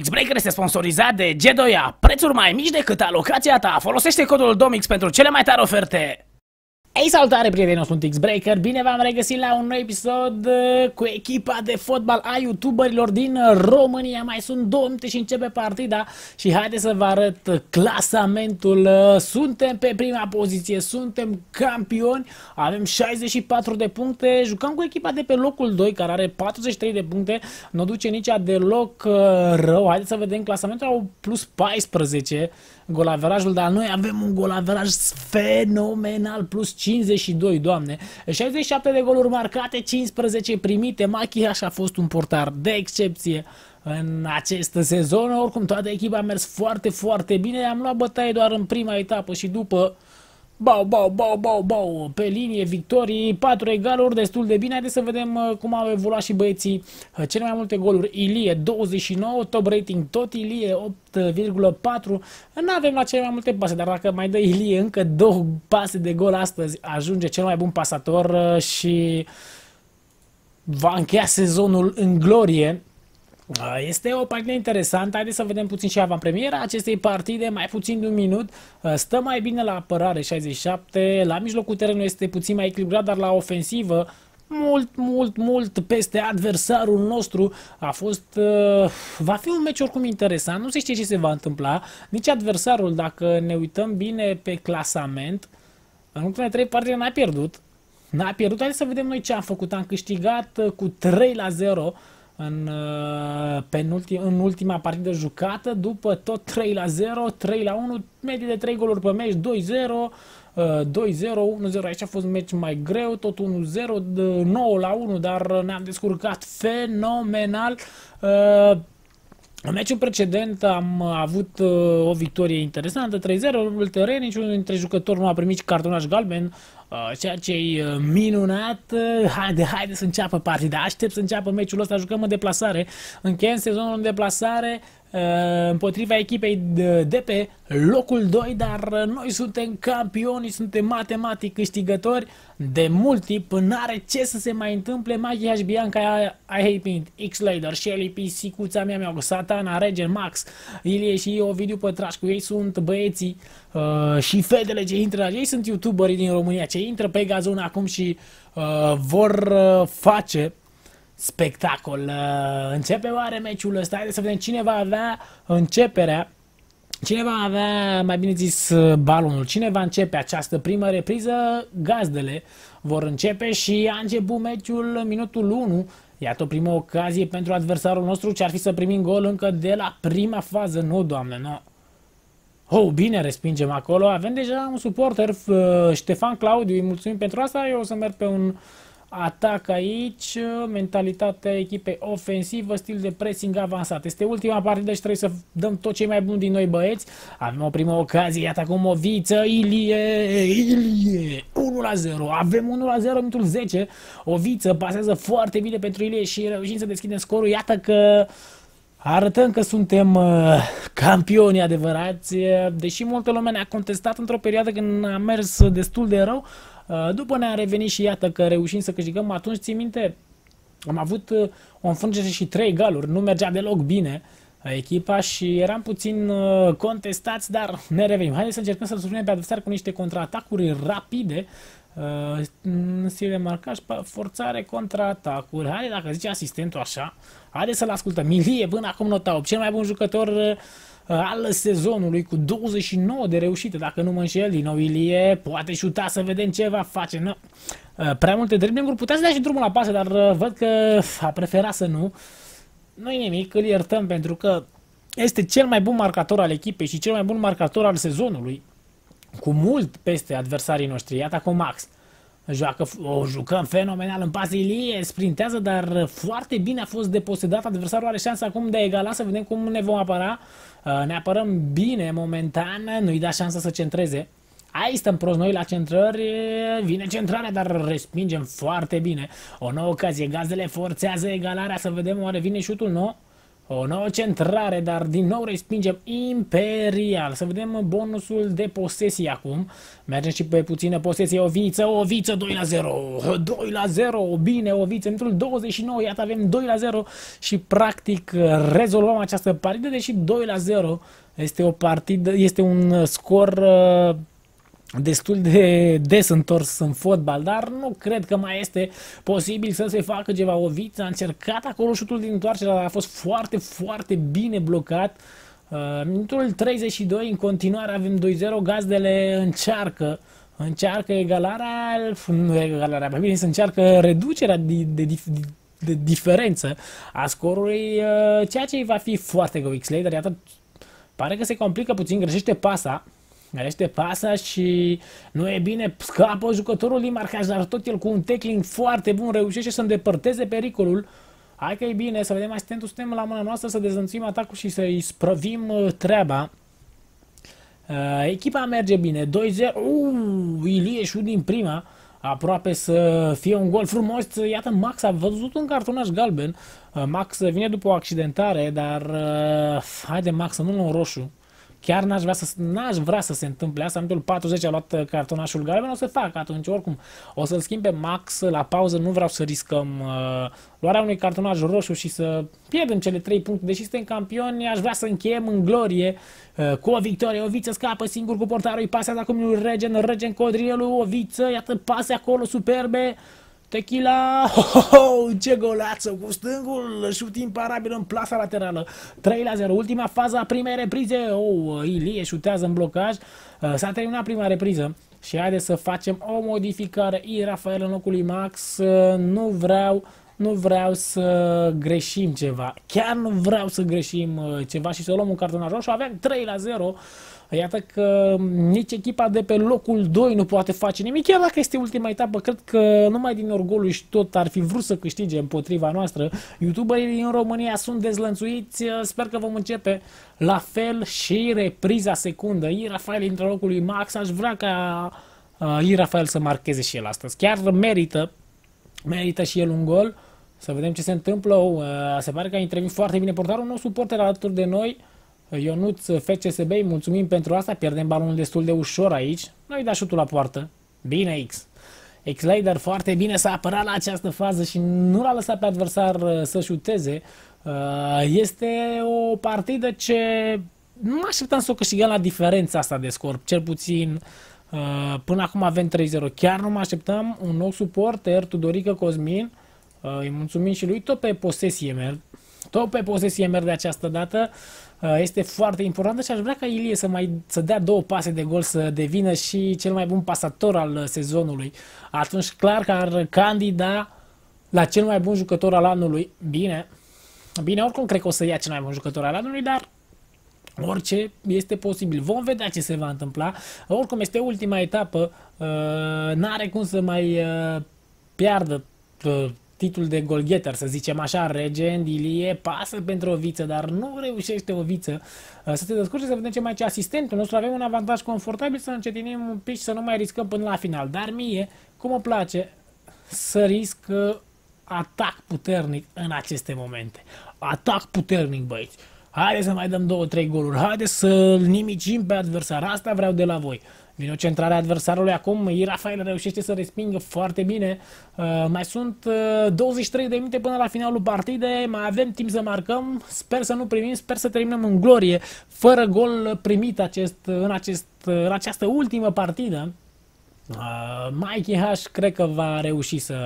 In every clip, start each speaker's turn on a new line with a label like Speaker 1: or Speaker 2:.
Speaker 1: Xbreaker este sponsorizat de G2A, prețuri mai mici decât alocația ta. Folosește codul DOMIX pentru cele mai tari oferte. Ei, salutare, prieteni, sunt Xbreaker. Bine v-am regăsit la un nou episod uh, cu echipa de fotbal a youtuberilor din România. Mai sunt două minute și începe partida și haideți să vă arăt clasamentul. Uh, suntem pe prima poziție, suntem campioni, avem 64 de puncte, jucăm cu echipa de pe locul 2 care are 43 de puncte, nu duce nici deloc uh, rău. Haideți să vedem clasamentul, au plus 14 golaverajul, dar noi avem un golaveraj fenomenal, plus 52, doamne. 67 de goluri marcate, 15 primite. Machiaș a fost un portar de excepție în acest sezon. Oricum, toată echipa a mers foarte, foarte bine. Am luat bătaie doar în prima etapă și după Bau, bau, bau, bau, bau, pe linie, victorii, 4 egaluri, destul de bine. Haideți să vedem uh, cum au evoluat și băieții. Uh, cele mai multe goluri, Ilie 29, top rating tot Ilie 8,4. Nu avem la cele mai multe pase, dar dacă mai dă Ilie încă două pase de gol astăzi, ajunge cel mai bun pasator uh, și va încheia sezonul în glorie. Este o partidă interesantă, haideți să vedem puțin și avantpremiera acestei partide, mai puțin de un minut, stă mai bine la apărare 67, la mijlocul terenului este puțin mai echilibrat, dar la ofensivă mult, mult, mult peste adversarul nostru. A fost, va fi un meci oricum interesant, nu se știe ce se va întâmpla, nici adversarul, dacă ne uităm bine pe clasament, în ultimele trei partide n-a pierdut, n-a pierdut, haideți să vedem noi ce am făcut, am câștigat cu 3 la 0, în, uh, penultim, în ultima partidă jucată, după tot 3 la 0, 3 la 1, medie de 3 goluri pe meci, 2-0, 2-0, 1-0, aici a fost un meci mai greu, tot 1-0, 9 la 1, dar ne-am descurcat fenomenal. Uh, în meciul precedent am avut uh, o victorie interesantă, 3-0, ulterior niciunul dintre jucători nu a primit cartonaș galben, uh, ceea ce e uh, minunat. Uh, haide, haide să înceapă partida, aștept să înceapă meciul ăsta, jucăm în deplasare, încheiem sezonul în deplasare, Uh, împotriva echipei de, de pe locul 2, dar uh, noi suntem campioni, suntem matematic câștigători de mult timp, n-are ce să se mai întâmple, Maghi H. Bianca, I, I Hate Paint, X-Lader, Shelly P, Sicuța mea mea, Satana, Regen, Max, Ilie și Ovidiu Pătrașcu, ei sunt băieții uh, și fetele ce intră, ei sunt youtuberii din România, ce intră pe gazon acum și uh, vor uh, face spectacol. Uh, începe oare meciul ăsta? Haideți să vedem cine va avea începerea Cine va avea, mai bine zis, balonul? Cine va începe această primă repriză? Gazdele vor începe și a început meciul minutul 1. Iată o primă ocazie pentru adversarul nostru ce ar fi să primim gol încă de la prima fază. Nu, doamne, nu. Oh, bine, respingem acolo. Avem deja un suporter, uh, Ștefan Claudiu, îi mulțumim pentru asta. Eu o să merg pe un atac aici, mentalitatea echipei ofensivă, stil de pressing avansat. Este ultima partidă și trebuie să dăm tot ce mai bun din noi băieți. Avem o primă ocazie, iată acum o viță, Ilie, Ilie, 1 la 0. Avem 1 la 0 minutul 10. O viță pasează foarte bine pentru Ilie și reușim să deschidem scorul. Iată că arătăm că suntem uh, campioni adevărați, deși multă lume ne-a contestat într-o perioadă când a mers destul de rău. Uh, după ne-a revenit și iată că reușim să câștigăm, atunci țin minte, am avut uh, o înfrângere și trei galuri, nu mergea deloc bine uh, echipa și eram puțin contestați, dar ne revenim. Haideți să încercăm să-l surprindem pe adversar cu niște contraatacuri rapide, în stil de marcaj, forțare, contraatacuri. Haide, dacă zice asistentul așa, haideți să-l ascultăm. Milie, până acum nota 8, cel mai bun jucător al sezonului cu 29 de reușite, dacă nu mă înșel, din nou Ilie poate șuta să vedem ce va face. Nu. Uh, prea multe dribbling putea să dea și drumul la pasă, dar uh, văd că a preferat să nu. Nu-i nimic, îl iertăm pentru că este cel mai bun marcator al echipei și cel mai bun marcator al sezonului, cu mult peste adversarii noștri. Iată cu Max. Joacă, o jucăm fenomenal în pas Ilie, sprintează, dar foarte bine a fost deposedat. Adversarul are șansa acum de a egala, să vedem cum ne vom apăra. Uh, ne apărăm bine momentan, nu-i da șansa să centreze. Aici stăm prost noi la centrări, vine centrarea, dar respingem foarte bine. O nouă ocazie, gazdele forțează egalarea, să vedem oare vine șutul nou. O nouă centrare, dar din nou respingem Imperial. Să vedem bonusul de posesie acum. Mergem și pe puțină posesie. O viță, o viță, 2 la 0. 2 la 0. Bine, o viță. În 29, iată avem 2 la 0 și practic rezolvăm această partidă, deși 2 la 0 este o partidă, este un scor uh, destul de des întors în fotbal, dar nu cred că mai este posibil să se facă ceva. Oviț a încercat acolo șutul din întoarcere, dar a fost foarte, foarte bine blocat. Uh, minutul 32, în continuare avem 2-0, gazdele încearcă încearcă egalarea, nu egalarea, mai bine să încearcă reducerea de, de, de, de diferență a scorului, uh, ceea ce va fi foarte greu X-Later, iată, pare că se complică puțin, greșește pasa, Grește pasa și nu e bine, scapă jucătorul din marcaj, dar tot el cu un tackling foarte bun reușește să îndepărteze pericolul. Hai că e bine, să vedem asistentul, suntem la mâna noastră să dezănțuim atacul și să-i sprăvim uh, treaba. Uh, echipa merge bine, 2-0, uuu, Ilie șut din prima, aproape să fie un gol frumos. Iată, Max a văzut un cartonaș galben. Uh, Max vine după o accidentare, dar uh, haide Max să nu luăm roșu. Chiar n-aș vrea, să, n-aș vrea să se întâmple asta. În 40 a luat uh, cartonașul galben, o să fac atunci oricum. O să-l schimb pe Max la pauză, nu vreau să riscăm uh, luarea unui cartonaj roșu și să pierdem cele 3 puncte. Deși suntem campioni, aș vrea să încheiem în glorie uh, cu o victorie. O viță scapă singur cu portarul, îi pasează acum lui Regen, Regen Codrielu, o viță, iată pase acolo superbe. Tequila, oh, oh, ce golață cu stângul, șut imparabil în plasa laterală. 3 la 0, ultima fază a primei reprize. Oh, Ilie șutează în blocaj. Uh, s-a terminat prima repriză și haide să facem o modificare. I Rafael în locul lui Max. Uh, nu vreau nu vreau să greșim ceva. Chiar nu vreau să greșim uh, ceva și să luăm un cartonaj roșu. Avem 3 la 0. Iată că nici echipa de pe locul 2 nu poate face nimic, chiar dacă este ultima etapă, cred că numai din orgoliu și tot ar fi vrut să câștige împotriva noastră. YouTuberii din România sunt dezlănțuiți, sper că vom începe la fel și repriza secundă. I Rafael intră locul lui Max, aș vrea ca uh, I Rafael să marcheze și el astăzi. Chiar merită, merită și el un gol. Să vedem ce se întâmplă. Uh, se pare că a intervenit foarte bine portarul nostru, suporter alături de noi. Ionuț FCSB, mulțumim pentru asta, pierdem balonul destul de ușor aici. Noi da șutul la poartă. Bine X. X-Lader foarte bine s-a apărat la această fază și nu l-a lăsat pe adversar uh, să șuteze. Uh, este o partidă ce nu mă așteptam să o câștigăm la diferența asta de scor, cel puțin uh, până acum avem 3-0. Chiar nu mă așteptam un nou suporter, Tudorică Cosmin, îi mulțumim și lui tot pe posesie merg, tot pe posesie merg de această dată. Uh, este foarte importantă și aș vrea ca Ilie să mai să dea două pase de gol să devină și cel mai bun pasator al uh, sezonului. Atunci clar că ar candida la cel mai bun jucător al anului. Bine, bine, oricum cred că o să ia cel mai bun jucător al anului, dar orice este posibil. Vom vedea ce se va întâmpla. Oricum este ultima etapă, uh, n-are cum să mai piardă titlul de golgheter, să zicem așa, Regent, Ilie, pasă pentru o viță, dar nu reușește o viță uh, să se descurce, să vedem ce mai ce asistentul nostru, avem un avantaj confortabil să încetinim un pic și să nu mai riscăm până la final, dar mie, cum îmi place să risc uh, atac puternic în aceste momente. Atac puternic, băieți. Haideți să mai dăm două, trei goluri. Haideți să-l nimicim pe adversar. Asta vreau de la voi. Vine o centrare a adversarului acum, Rafael reușește să respingă foarte bine. Uh, mai sunt uh, 23 de minute până la finalul partidei, mai avem timp să marcăm, sper să nu primim, sper să terminăm în glorie, fără gol primit acest, în, acest, în această ultimă partidă. Uh, Mikey H cred că va reuși să,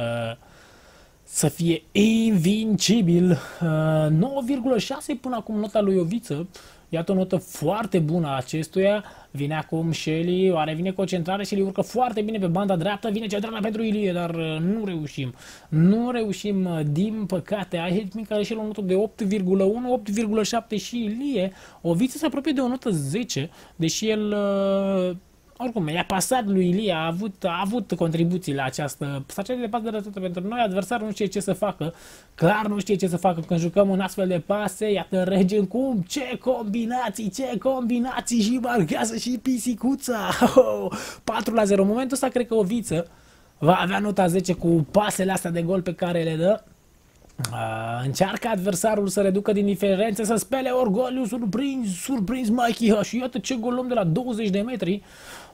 Speaker 1: să fie invincibil. Uh, 9,6 până acum nota lui Oviță. Iată o notă foarte bună a acestuia. Vine acum Shelly, are vine concentrare, Shelly urcă foarte bine pe banda dreaptă, vine centrala pentru Ilie, dar uh, nu reușim. Nu reușim, uh, din păcate. Ai Hitmin care și o notă de 8,1, 8,7 și Ilie. O viță se apropie de o notă 10, deși el uh, oricum, i-a pasat lui Ilie, a avut, a avut contribuții la această stație de pas de rătătă pentru noi, adversarul nu știe ce să facă, clar nu știe ce să facă. Când jucăm un astfel de pase, iată regem cum, ce combinații, ce combinații și marchează și pisicuța, oh, 4 la 0, în momentul ăsta cred că o viță va avea nota 10 cu pasele astea de gol pe care le dă, Uh, încearcă adversarul să reducă din diferențe, să spele orgoliu, surprins, surprins Mikey H. Și iată ce gol luăm de la 20 de metri.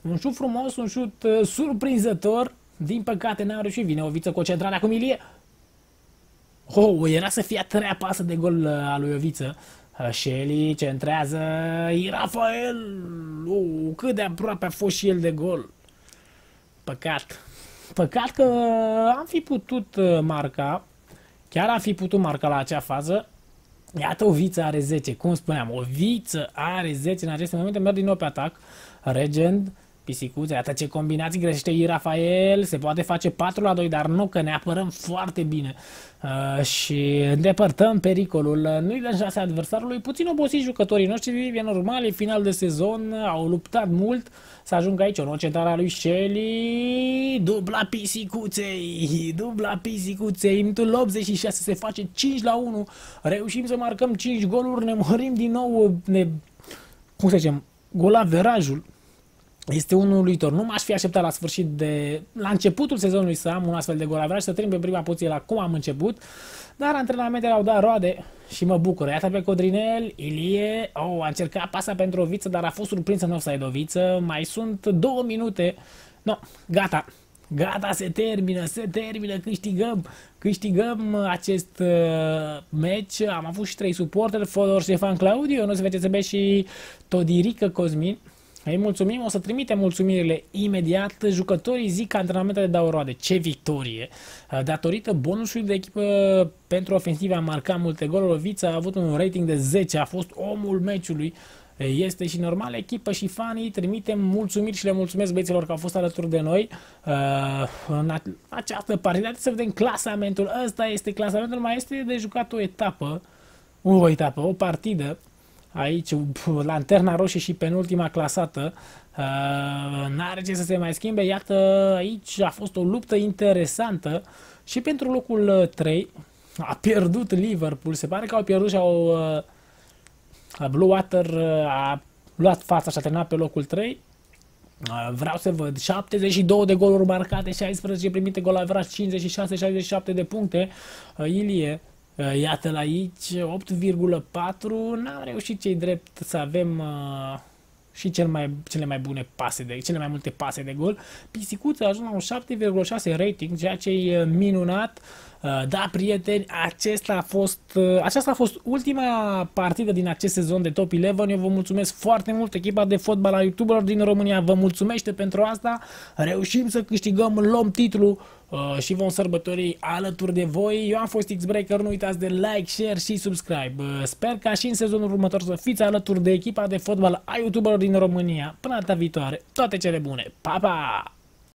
Speaker 1: Un șut frumos, un șut uh, surprinzător. Din păcate n-a reușit, vine o viță cu o centrare acum Ilie. Oh, era să fie a treia pasă de gol uh, a lui Oviță. Uh, Shelly centrează, Rafael, oh, cât de aproape a fost și el de gol. Păcat. Păcat că am fi putut uh, marca, chiar am fi putut marca la acea fază. Iată, o viță are 10, cum spuneam, o viță are 10 în aceste momente, merg din nou pe atac. Regend, pisicuțe, iată ce combinații greșește Și. Rafael, se poate face 4 la 2, dar nu că ne apărăm foarte bine uh, și îndepărtăm pericolul. Nu-i dăm șanse adversarului, puțin obosiți jucătorii noștri, e normal, e final de sezon, au luptat mult să ajungă aici, o nouă centrare a lui Shelly, dubla pisicuței, dubla pisicuței, minutul 86 se face 5 la 1, reușim să marcăm 5 goluri, ne mărim din nou, ne, cum să zicem, golaverajul este unul uluitor. Nu m-aș fi așteptat la sfârșit de, la începutul sezonului să am un astfel de gol și să trim pe prima poziție la cum am început, dar antrenamentele au dat roade și mă bucur. Iată pe Codrinel, Ilie, oh, a încercat pasa pentru o viță, dar a fost surprins în offside o viță. Mai sunt două minute. No, gata. Gata, se termină, se termină, câștigăm, câștigăm acest uh, match. Am avut și trei suporteri, Fodor Ștefan Claudiu, nu se vede și Todirică Cosmin. Îi mulțumim, o să trimitem mulțumirile imediat. Jucătorii zic că antrenamentele dau roade. Ce victorie! Datorită bonusului de echipă pentru ofensive a marcat multe goluri. Lovița a avut un rating de 10, a fost omul meciului. Este și normal, echipă și fanii trimitem mulțumiri și le mulțumesc băieților că au fost alături de noi în această partidă. Să vedem clasamentul. Ăsta este clasamentul, mai este de jucat o etapă, o etapă, o partidă aici lanterna roșie și penultima clasată uh, n-are ce să se mai schimbe. Iată, aici a fost o luptă interesantă și pentru locul 3 uh, a pierdut Liverpool. Se pare că au pierdut și au uh, Blue Water uh, a luat fața și a terminat pe locul 3. Uh, vreau să văd 72 de goluri marcate, 16 primite gol averaj, 56-67 de puncte. Uh, Ilie Uh, iată-l aici, 8,4, n-am reușit cei drept să avem uh, și cel mai, cele mai bune pase de, cele mai multe pase de gol. Pisicuța a ajuns la un 7,6 rating, ceea ce e uh, minunat. Uh, da, prieteni, acesta a fost, uh, aceasta a fost ultima partidă din acest sezon de Top 11. Eu vă mulțumesc foarte mult, echipa de fotbal a youtuberilor din România vă mulțumește pentru asta. Reușim să câștigăm, luăm titlul uh, și vom sărbători alături de voi. Eu am fost X-Breaker, nu uitați de like, share și subscribe. Sper ca și în sezonul următor să fiți alături de echipa de fotbal a youtuberilor din România. Până data viitoare, toate cele bune. Pa, pa!